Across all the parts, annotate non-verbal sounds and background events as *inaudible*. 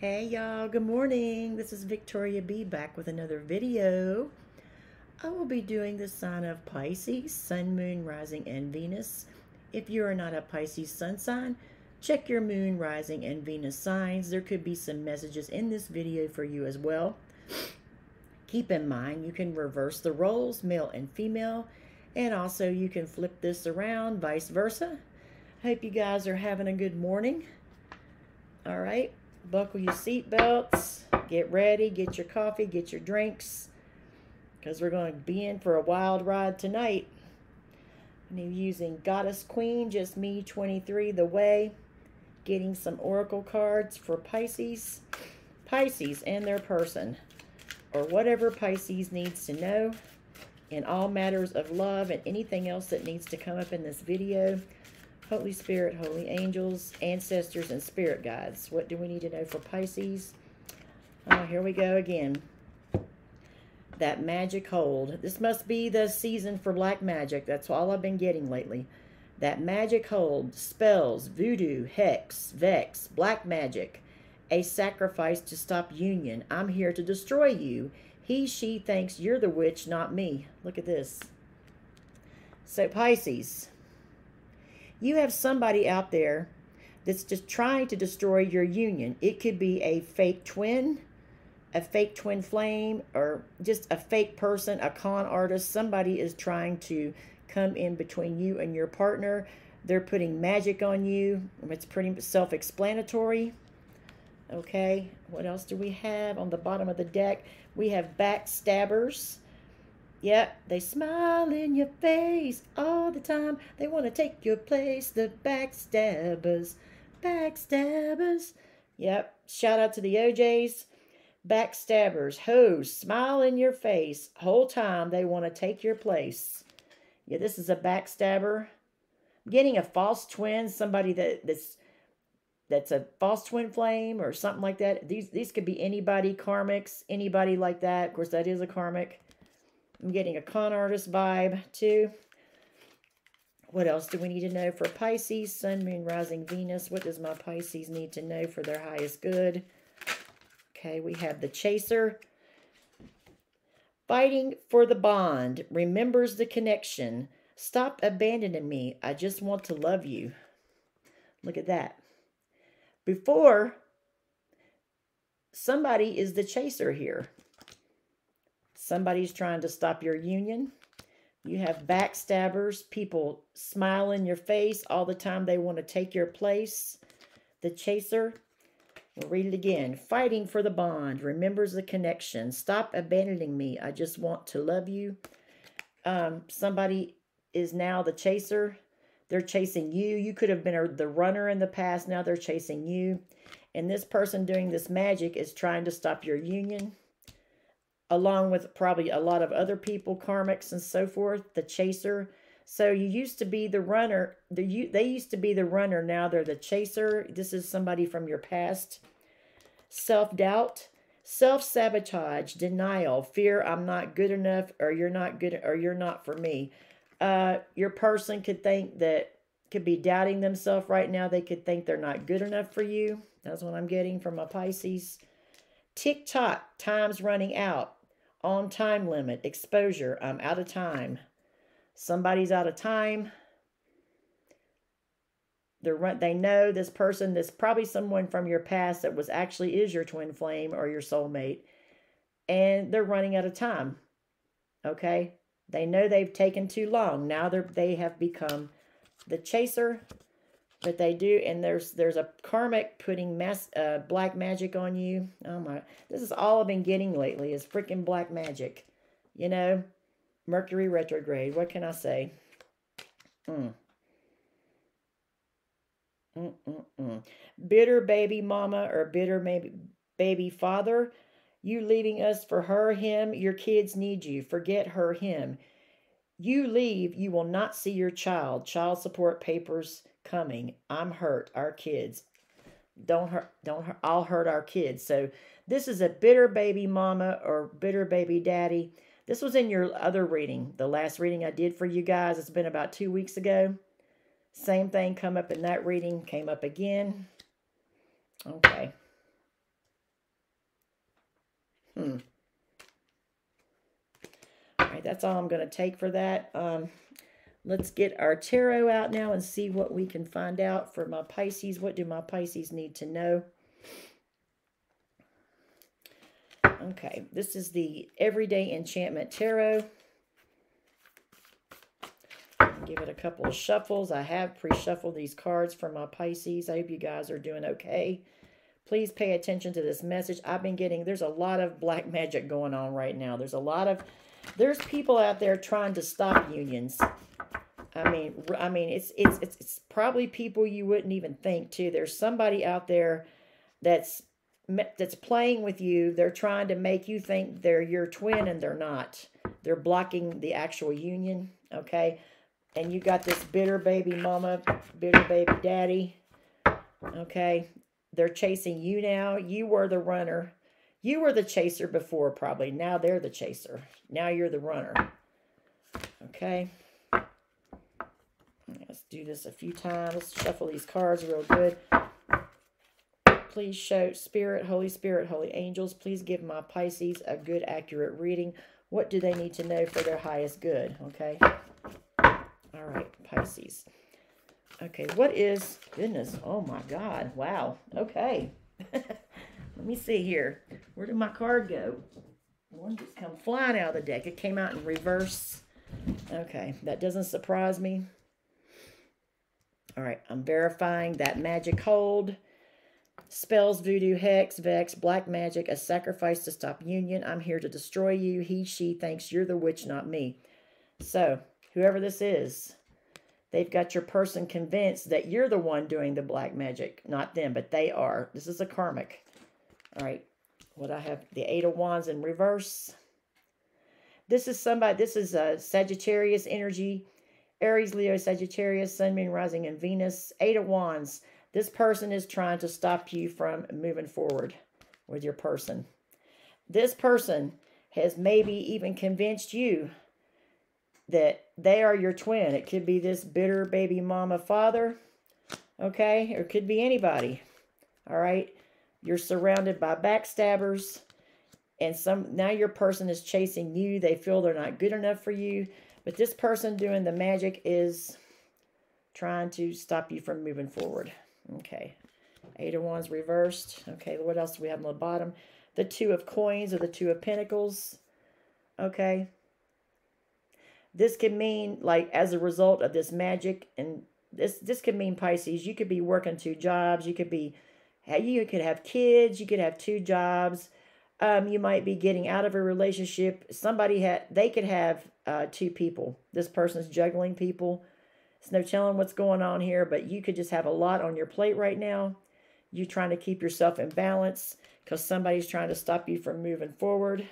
Hey y'all, good morning. This is Victoria Bee back with another video. I will be doing the sign of Pisces, Sun, Moon, Rising, and Venus. If you are not a Pisces sun sign, check your Moon, Rising, and Venus signs. There could be some messages in this video for you as well. Keep in mind you can reverse the roles, male and female, and also you can flip this around, vice versa. Hope you guys are having a good morning. All right, buckle your seatbelts, get ready, get your coffee, get your drinks, because we're going to be in for a wild ride tonight. I'm using Goddess Queen, just me 23 the way, getting some oracle cards for Pisces, Pisces and their person, or whatever Pisces needs to know in all matters of love and anything else that needs to come up in this video. Holy Spirit, Holy Angels, Ancestors, and Spirit Guides. What do we need to know for Pisces? Oh, here we go again. That magic hold. This must be the season for black magic. That's all I've been getting lately. That magic hold. Spells, voodoo, hex, vex, black magic. A sacrifice to stop union. I'm here to destroy you. He, she thinks you're the witch, not me. Look at this. So Pisces you have somebody out there that's just trying to destroy your union. It could be a fake twin, a fake twin flame, or just a fake person, a con artist. Somebody is trying to come in between you and your partner. They're putting magic on you. It's pretty self explanatory. Okay, what else do we have on the bottom of the deck? We have backstabbers. Yep, they smile in your face all the time. They want to take your place. The backstabbers, backstabbers. Yep, shout out to the O'Jays. Backstabbers, hoes, smile in your face. Whole time they want to take your place. Yeah, this is a backstabber. Getting a false twin, somebody that, that's that's a false twin flame or something like that. These these could be anybody, karmics, anybody like that. Of course, that is a karmic. I'm getting a con artist vibe too. What else do we need to know for Pisces? Sun, Moon, Rising, Venus. What does my Pisces need to know for their highest good? Okay, we have the Chaser. Fighting for the bond. Remembers the connection. Stop abandoning me. I just want to love you. Look at that. Before, somebody is the chaser here. Somebody's trying to stop your union. You have backstabbers, people smile in your face all the time. They want to take your place. The chaser, we'll read it again. Fighting for the bond, remembers the connection. Stop abandoning me. I just want to love you. Um, somebody is now the chaser. They're chasing you. You could have been the runner in the past. Now they're chasing you. And this person doing this magic is trying to stop your union along with probably a lot of other people, karmics and so forth, the chaser. So you used to be the runner. The, you, they used to be the runner. Now they're the chaser. This is somebody from your past. Self-doubt, self-sabotage, denial, fear I'm not good enough or you're not good or you're not for me. Uh, your person could think that, could be doubting themselves right now. They could think they're not good enough for you. That's what I'm getting from a Pisces. Tick-tock, time's running out on time limit, exposure, I'm out of time. Somebody's out of time. They're, run, they know this person, this probably someone from your past that was actually is your twin flame or your soulmate, and they're running out of time. Okay? They know they've taken too long. Now they're, they have become the chaser but they do, and there's there's a karmic putting mass, uh, black magic on you. Oh my, this is all I've been getting lately is freaking black magic. You know, Mercury retrograde. What can I say? Mm. Mm -mm. Bitter baby mama or bitter maybe baby father. You leaving us for her, him. Your kids need you. Forget her, him. You leave, you will not see your child. Child support papers coming. I'm hurt. Our kids. Don't hurt. Don't hurt. I'll hurt our kids. So this is a bitter baby mama or bitter baby daddy. This was in your other reading, the last reading I did for you guys. It's been about two weeks ago. Same thing come up in that reading, came up again. Okay. Hmm. All right, that's all I'm going to take for that. Um, let's get our tarot out now and see what we can find out for my Pisces. What do my Pisces need to know? Okay, this is the Everyday Enchantment Tarot. Give it a couple of shuffles. I have pre-shuffled these cards for my Pisces. I hope you guys are doing okay. Please pay attention to this message. I've been getting, there's a lot of black *laughs* magic going on right now. There's a lot of, there's people out there trying to stop unions. I mean, I mean, it's, it's, it's, it's probably people you wouldn't even think too. There's somebody out there that's, that's playing with you. They're trying to make you think they're your twin and they're not. They're blocking the actual union, okay? And you got this bitter baby mama, bitter baby daddy, okay? They're chasing you now. You were the runner. You were the chaser before, probably. Now they're the chaser. Now you're the runner. Okay. Do this a few times. Shuffle these cards real good. Please show Spirit, Holy Spirit, Holy Angels. Please give my Pisces a good, accurate reading. What do they need to know for their highest good? Okay. All right, Pisces. Okay, what is, goodness, oh my God, wow, okay. *laughs* Let me see here. Where did my card go? One just come flying out of the deck. It came out in reverse. Okay, that doesn't surprise me. All right, I'm verifying that magic hold. Spells, voodoo, hex, vex, black magic, a sacrifice to stop union. I'm here to destroy you. He, she thinks you're the witch, not me. So, whoever this is, They've got your person convinced that you're the one doing the black magic, not them, but they are. This is a karmic. All right. What I have, the Eight of Wands in reverse. This is somebody, this is a Sagittarius energy. Aries, Leo, Sagittarius, Sun, Moon, Rising, and Venus. Eight of Wands. This person is trying to stop you from moving forward with your person. This person has maybe even convinced you that they are your twin. It could be this bitter baby mama father, okay? Or it could be anybody, all right? You're surrounded by backstabbers, and some now your person is chasing you. They feel they're not good enough for you, but this person doing the magic is trying to stop you from moving forward. Okay, Eight of Wands reversed. Okay, what else do we have on the bottom? The Two of Coins or the Two of Pentacles. Okay, this can mean like as a result of this magic and this this could mean Pisces. You could be working two jobs. You could be you could have kids. You could have two jobs. Um, you might be getting out of a relationship. Somebody had they could have uh, two people. This person's juggling people. It's no telling what's going on here, but you could just have a lot on your plate right now. You're trying to keep yourself in balance because somebody's trying to stop you from moving forward.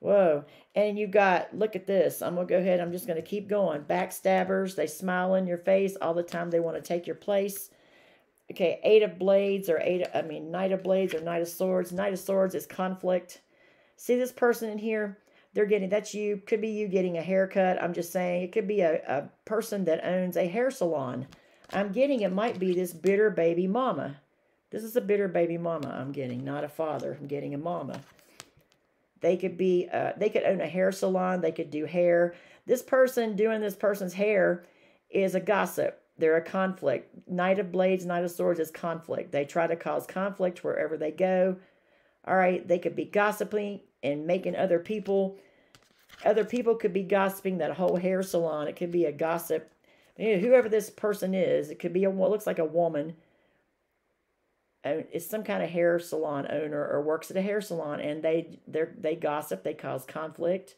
Whoa. And you got, look at this. I'm going to go ahead. I'm just going to keep going. Backstabbers. They smile in your face all the time. They want to take your place. Okay, Eight of Blades or Eight, I mean, Knight of Blades or Knight of Swords. Knight of Swords is conflict. See this person in here? They're getting, that's you. Could be you getting a haircut. I'm just saying. It could be a, a person that owns a hair salon. I'm getting, it might be this bitter baby mama. This is a bitter baby mama I'm getting, not a father. I'm getting a mama. They could be, uh, they could own a hair salon. They could do hair. This person doing this person's hair is a gossip. They're a conflict. Knight of Blades, Knight of Swords is conflict. They try to cause conflict wherever they go. All right, they could be gossiping and making other people, other people could be gossiping that whole hair salon. It could be a gossip. Whoever this person is, it could be a, what looks like a woman It's some kind of hair salon owner or works at a hair salon and they they they gossip they cause conflict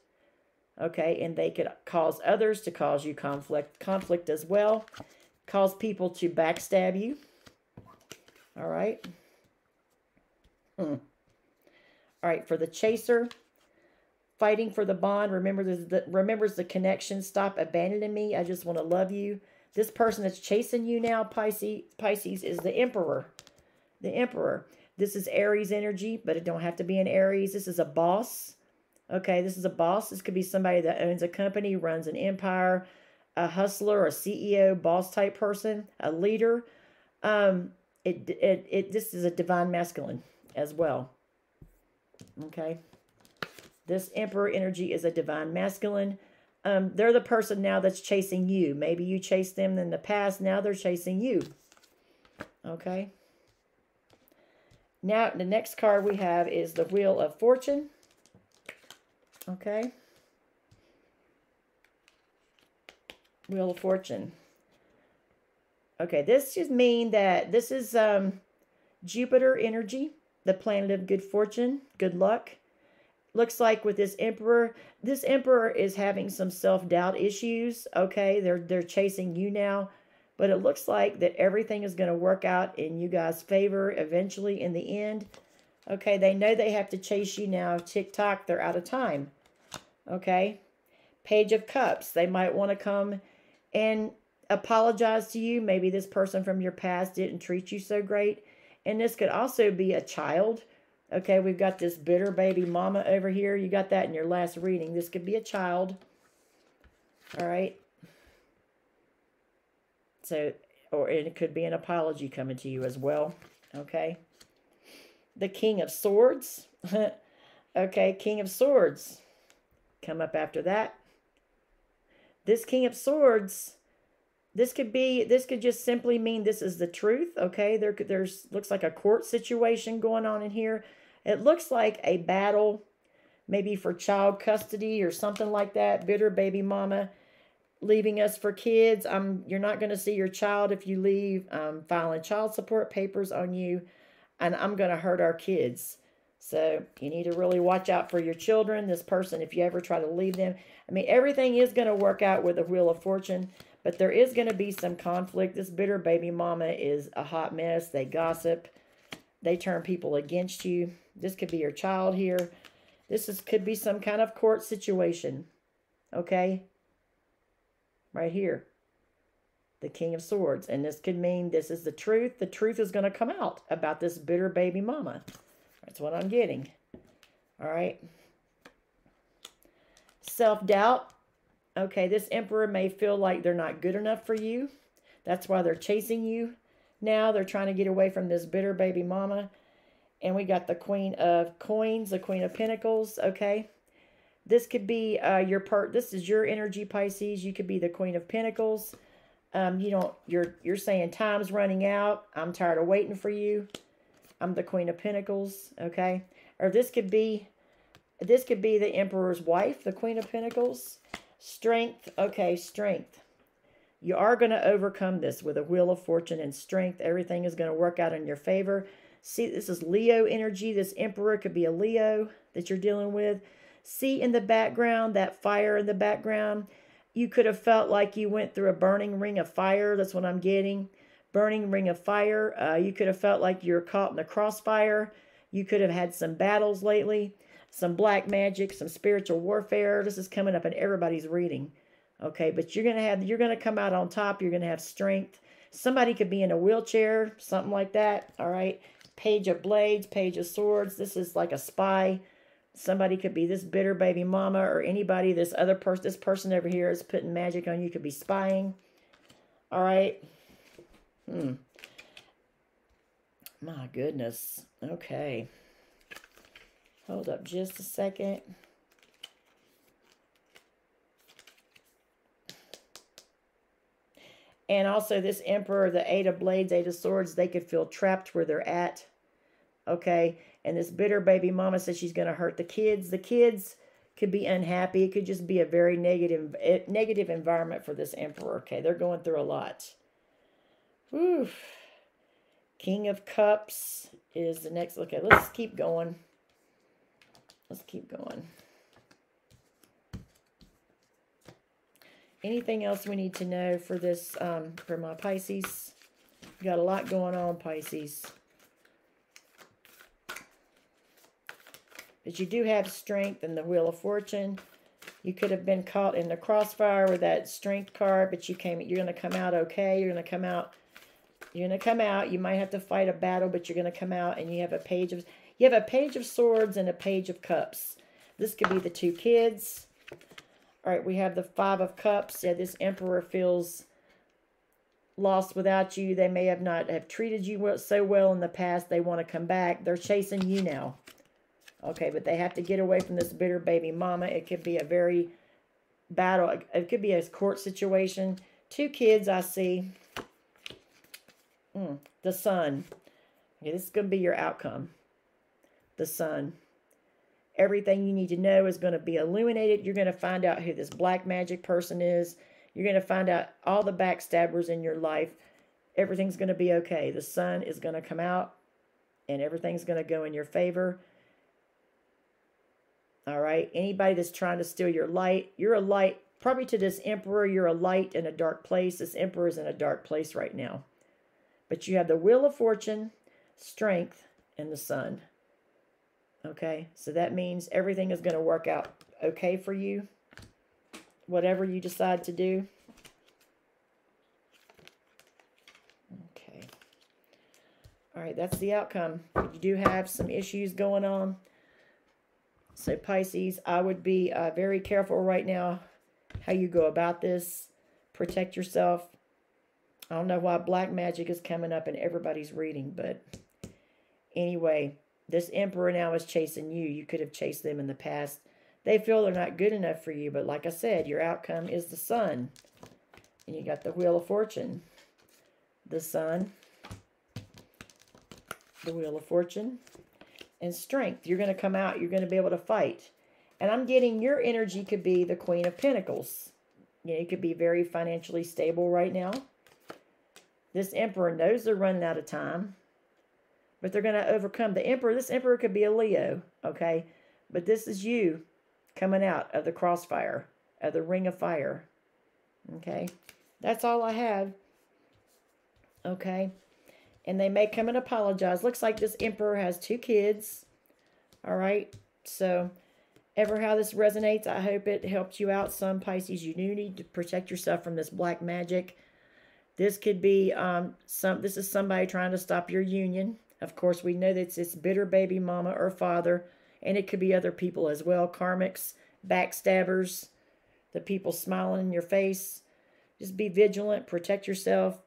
okay and they could cause others to cause you conflict conflict as well cause people to backstab you all right hmm. all right for the chaser fighting for the bond remember the remembers the connection stop abandoning me i just want to love you this person that's chasing you now pisces pisces is the emperor the emperor. This is Aries energy, but it don't have to be an Aries. This is a boss. Okay, this is a boss. This could be somebody that owns a company, runs an empire, a hustler, a CEO, boss type person, a leader. Um, it, it, it, this is a divine masculine as well. Okay. This Emperor energy is a divine masculine. Um, they're the person now that's chasing you. Maybe you chased them in the past. Now they're chasing you. Okay. Now, the next card we have is the Wheel of Fortune. Okay. Wheel of Fortune. Okay, this just mean that this is um, Jupiter energy, the planet of good fortune, good luck. Looks like with this emperor, this emperor is having some self-doubt issues. Okay, they're they're chasing you now, but it looks like that everything is going to work out in you guys' favor eventually in the end. Okay, they know they have to chase you now. Tick-tock, they're out of time. Okay, Page of Cups, they might want to come and apologize to you. Maybe this person from your past didn't treat you so great. And this could also be a child. Okay, we've got this bitter baby mama over here. You got that in your last reading. This could be a child. All right. So, or it could be an apology coming to you as well. Okay. The King of Swords. *laughs* okay, King of Swords. Come up after that. This King of Swords this could be this could just simply mean this is the truth okay? There there's looks like a court situation going on in here. It looks like a battle maybe for child custody or something like that bitter baby mama leaving us for kids. I'm you're not going to see your child if you leave um, filing child support papers on you and i'm going to hurt our kids so you need to really watch out for your children this person if you ever try to leave them i mean everything is going to work out with the wheel of fortune but there is going to be some conflict. This bitter baby mama is a hot mess. They gossip. They turn people against you. This could be your child here. This is could be some kind of court situation. Okay? Right here. The King of Swords. And this could mean this is the truth. The truth is going to come out about this bitter baby mama. That's what I'm getting. All right? Self-doubt Okay, this emperor may feel like they're not good enough for you. That's why they're chasing you. Now they're trying to get away from this bitter baby mama. And we got the queen of coins, the queen of pentacles, okay? This could be uh, your part. This is your energy, Pisces. You could be the queen of pentacles. Um, you don't, you're, you're saying time's running out. I'm tired of waiting for you. I'm the queen of pentacles, okay? Or this could be, this could be the emperor's wife, the queen of pentacles. Strength. Okay, strength. You are going to overcome this with a wheel of fortune and strength. Everything is going to work out in your favor. See, this is Leo energy. This emperor could be a Leo that you're dealing with. See in the background, that fire in the background. You could have felt like you went through a burning ring of fire. That's what I'm getting. Burning ring of fire. Uh, you could have felt like you're caught in the crossfire. You could have had some battles lately some black magic, some spiritual warfare. This is coming up in everybody's reading. Okay, but you're gonna have you're gonna come out on top. You're gonna have strength. Somebody could be in a wheelchair, something like that. All right. Page of blades, page of swords. This is like a spy. Somebody could be this bitter baby mama or anybody. This other person, this person over here is putting magic on you. Could be spying. All right. Hmm. My goodness. Okay. Hold up just a second. And also this Emperor, the Eight of Blades, Eight of Swords, they could feel trapped where they're at. Okay. And this bitter baby mama says she's going to hurt the kids. The kids could be unhappy. It could just be a very negative, eh, negative environment for this Emperor. Okay. They're going through a lot. Whew. King of Cups is the next. Okay. Let's keep going. Let's keep going. Anything else we need to know for this, um, for my Pisces? We got a lot going on, Pisces. But you do have strength in the Wheel of Fortune. You could have been caught in the crossfire with that strength card, but you came. You're going to come out okay. You're going to come out. You're going to come out. You might have to fight a battle, but you're going to come out, and you have a page of you have a page of swords and a page of cups. This could be the two kids. All right, we have the five of cups. Yeah, this emperor feels lost without you. They may have not have treated you so well in the past. They want to come back. They're chasing you now. Okay, but they have to get away from this bitter baby mama. It could be a very battle. It could be a court situation. Two kids I see. Mm, the sun. Okay, this is going to be your outcome. The sun. Everything you need to know is going to be illuminated. You're going to find out who this black magic person is. You're going to find out all the backstabbers in your life. Everything's going to be okay. The sun is going to come out and everything's going to go in your favor. All right. Anybody that's trying to steal your light, you're a light. Probably to this emperor, you're a light in a dark place. This emperor is in a dark place right now. But you have the wheel of fortune, strength, and the sun. Okay. So that means everything is going to work out okay for you. Whatever you decide to do. Okay. All right. That's the outcome. You do have some issues going on. So Pisces, I would be uh, very careful right now how you go about this. Protect yourself. I don't know why black magic is coming up in everybody's reading, but anyway, this emperor now is chasing you. You could have chased them in the past. They feel they're not good enough for you, but like I said, your outcome is the sun. And you got the Wheel of Fortune. The sun. The Wheel of Fortune and strength. You're going to come out. You're going to be able to fight. And I'm getting your energy could be the Queen of Pentacles. You know, you could be very financially stable right now. This Emperor knows they're running out of time. But they're going to overcome. The Emperor, this Emperor could be a Leo, okay? But this is you coming out of the crossfire, of the ring of fire. Okay? That's all I have. Okay? and they may come and apologize. Looks like this emperor has two kids. All right. So ever how this resonates, I hope it helped you out some, Pisces. You do need to protect yourself from this black magic. This could be um, some. This is somebody trying to stop your union. Of course, we know that it's this bitter baby mama or father, and it could be other people as well. Karmics, backstabbers, the people smiling in your face. Just be vigilant, protect yourself,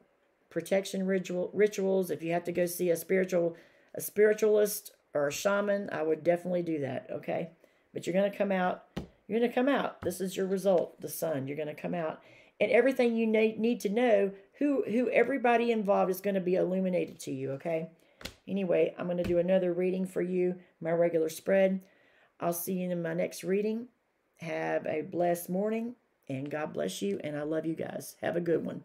protection ritual rituals. If you have to go see a spiritual a spiritualist or a shaman, I would definitely do that, okay? But you're to come out. You're to come out. This is your result, the sun. You're to come out. And everything you need, need to know, who, who everybody involved is going to be illuminated to you, okay? Anyway, I'm going to do another reading for you, my regular spread. I'll see you in my next reading. Have a blessed morning, and God bless you, and I love you guys. Have a good one.